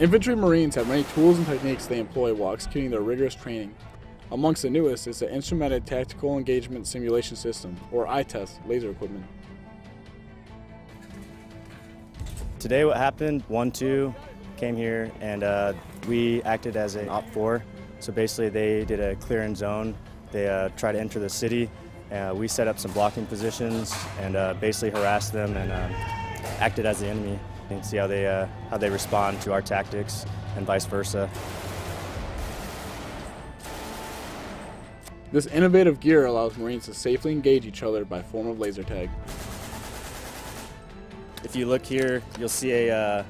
Infantry Marines have many tools and techniques they employ while executing their rigorous training. Amongst the newest is the Instrumented Tactical Engagement Simulation System, or ITESS, laser equipment. Today what happened, 1-2 came here and uh, we acted as an OPFOR. So basically they did a clear zone. They uh, tried to enter the city. Uh, we set up some blocking positions and uh, basically harassed them and um, acted as the enemy and see how they, uh, how they respond to our tactics and vice versa. This innovative gear allows Marines to safely engage each other by form of laser tag. If you look here, you'll see a, uh,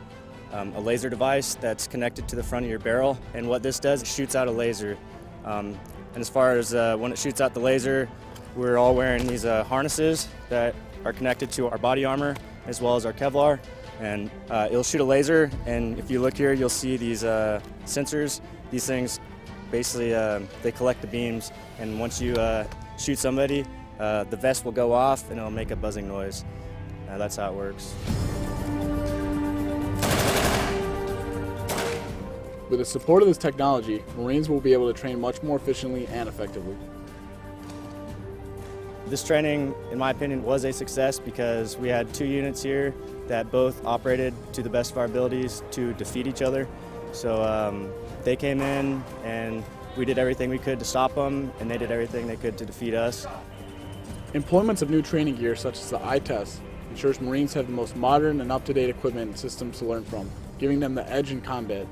um, a laser device that's connected to the front of your barrel. And what this does, it shoots out a laser. Um, and as far as uh, when it shoots out the laser, we're all wearing these uh, harnesses that are connected to our body armor as well as our Kevlar. And uh, it'll shoot a laser, and if you look here, you'll see these uh, sensors. These things basically uh, they collect the beams, and once you uh, shoot somebody, uh, the vest will go off and it'll make a buzzing noise. Uh, that's how it works. With the support of this technology, Marines will be able to train much more efficiently and effectively. This training, in my opinion, was a success because we had two units here that both operated to the best of our abilities to defeat each other. So um, they came in and we did everything we could to stop them, and they did everything they could to defeat us. Employments of new training gear such as the ITESS ensures Marines have the most modern and up-to-date equipment and systems to learn from, giving them the edge in combat.